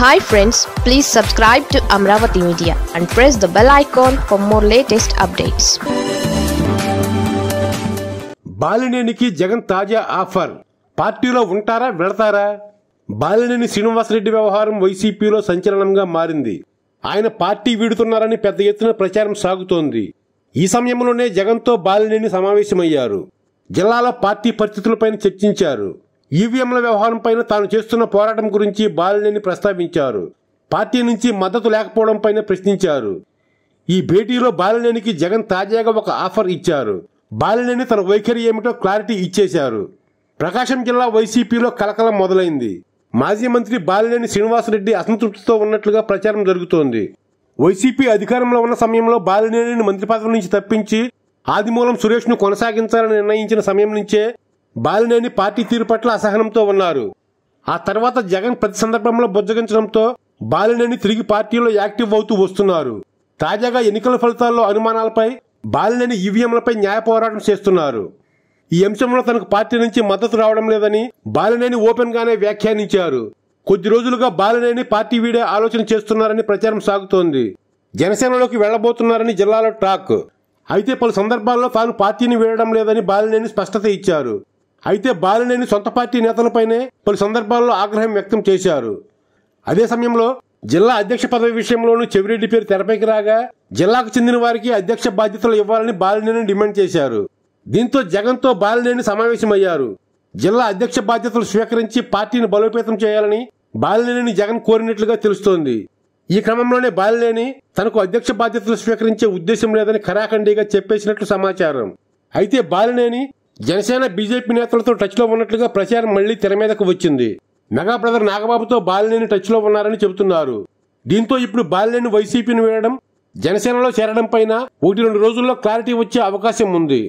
Hi friends please subscribe to Amaravati media and press the bell icon for more latest updates బాలినేనికి Jagan తాజా offer. పార్టీలో ఉంటారా వెళతారా? బాలినేని శ్రీనివాసరెడ్డి వ్యవహారం వైసీపీలో సంచలనంగా మారింది. ఆయన పార్టీ వీడుతున్నారని పెద్ద ఎత్తున ప్రచారం సాగుతోంది. ఈ సమయంలోనే జగన్తో బాలినేని సమావేశమయ్యారు. జిల్లాలో పార్టీ పరిస్థితులపైన చర్చించారు. ఈవీఎంల వ్యవహారంపైన తాను చేస్తున్న పోరాటం గురించి బాలినేని ప్రస్తావించారు. పార్టీ నుంచి మద్దతు లేకపోవడంపైన ప్రశ్నించారు. ఈ భేటీలో బాలినేనికి జగన్ తాజాగా ఒక ఆఫర్ ఇచ్చారు. బాలినేని తన వైఖరి ఏమిటో క్లారిటీ ఇచ్చేశారు. ప్రకాశం జిల్లా వైసీపీలో కలకలం మొదలైంది. మాజీ మంత్రి బాలినేని శ్రీనివాసరెడ్డి అసంతృప్తితో ఉన్నట్లుగా ప్రచారం జరుగుతోంది. వైసీపీ అధికారంలో ఉన్న సమయంలో బాలినేనిని మంత్రి పదవి నుంచి తప్పించి ఆదిమూలం సురేష్ను కొనసాగించాలని నిర్ణయించిన సమయం నుంచే బాలినేని పార్టీ తీరు పట్ల అసహనంతో ఉన్నారు. ఆ తర్వాత జగన్ ప్రతి సందర్భంలో బుజ్జగించడంతో బాలినేని తిరిగి పార్టీలో యాక్టివ్ అవుతూ వస్తున్నారు. తాజాగా ఎన్నికల ఫలితాల్లో అనుమానాలపై బాలినేని ఈవీఎంలపై న్యాయ పోరాటం చేస్తున్నారు. ఈ అంశంలో తనకు పార్టీ నుంచి మద్దతు రావడం లేదని బాలినేని ఓపెన్ గానే వ్యాఖ్యానించారు. కొద్ది రోజులుగా బాలినేని పార్టీ వీడే ఆలోచన చేస్తున్నారని ప్రచారం సాగుతోంది. జనసేనలోకి వెళ్ళబోతున్నారని జిల్లాలో టాక్. అయితే పలు సందర్భాల్లో తాను పార్టీని వీడడం లేదని బాలినేని స్పష్టత ఇచ్చారు. అయితే బాలినేని సొంత పార్టీ నేతలపైనే పలు సందర్భాల్లో ఆగ్రహం వ్యక్తం చేశారు. అదే సమయంలో జిల్లా అధ్యక్ష పదవి విషయంలోనూ చెవిరెడ్డి పేరు తెరపైకి రాగా జిల్లాకు చెందిన వారికి అధ్యక్ష బాధ్యతలు ఇవ్వాలని బాలినేని డిమాండ్ చేశారు. దీంతో జగన్తో బాలినేని సమావేశమయ్యారు. జిల్లా అధ్యక్ష బాధ్యతలు స్వీకరించి పార్టీని బలోపేతం చేయాలని బాలినేని జగన్ కోరినట్లుగా తెలుస్తోంది. ఈ క్రమంలోనే బాలినేని తనకు అధ్యక్ష బాధ్యతలు స్వీకరించే ఉద్దేశం లేదని ఖరాఖండిగా చెప్పేసినట్లు సమాచారం. అయితే బాలినేని జనసేన బీజేపీ నేతలతో టచ్లో ఉన్నట్లుగా ప్రచారం మళ్ళీ తెర మీదకు వచ్చింది. మెగా బ్రదర్ నాగబాబుతో బాలినేని టచ్లో ఉన్నారని చెబుతున్నారు. దీంతో ఇప్పుడు బాలినేని వైసీపీని వీడడం జనసేనలో చేరడం పైన ఒకటి రెండు రోజుల్లో క్లారిటీ వచ్చే అవకాశం ఉంది.